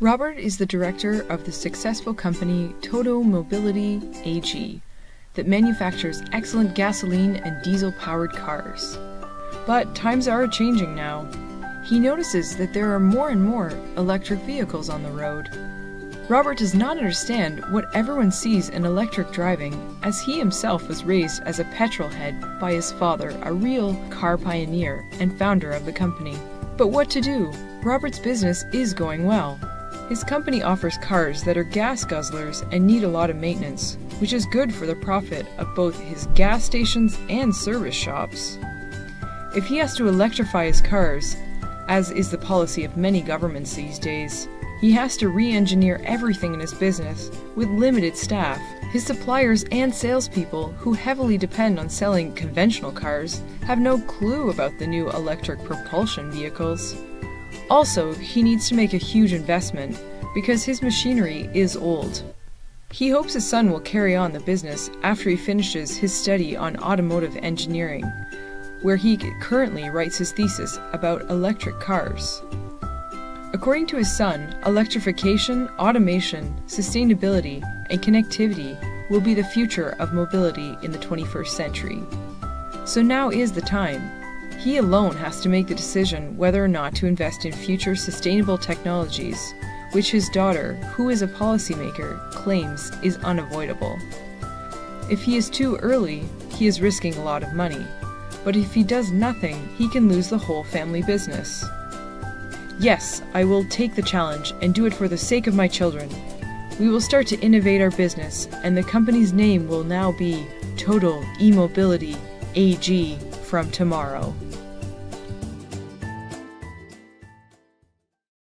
Robert is the director of the successful company Total Mobility AG that manufactures excellent gasoline and diesel powered cars. But times are changing now. He notices that there are more and more electric vehicles on the road. Robert does not understand what everyone sees in electric driving, as he himself was raised as a petrol head by his father, a real car pioneer and founder of the company. But what to do? Robert's business is going well. His company offers cars that are gas guzzlers and need a lot of maintenance, which is good for the profit of both his gas stations and service shops. If he has to electrify his cars, as is the policy of many governments these days, he has to re engineer everything in his business with limited staff. His suppliers and salespeople, who heavily depend on selling conventional cars, have no clue about the new electric propulsion vehicles. Also, he needs to make a huge investment because his machinery is old. He hopes his son will carry on the business after he finishes his study on automotive engineering, where he currently writes his thesis about electric cars. According to his son, electrification, automation, sustainability, and connectivity will be the future of mobility in the 21st century. So now is the time. He alone has to make the decision whether or not to invest in future sustainable technologies, which his daughter, who is a policymaker, claims is unavoidable. If he is too early, he is risking a lot of money, but if he does nothing, he can lose the whole family business. Yes, I will take the challenge and do it for the sake of my children. We will start to innovate our business, and the company's name will now be Total E-Mobility AG from tomorrow.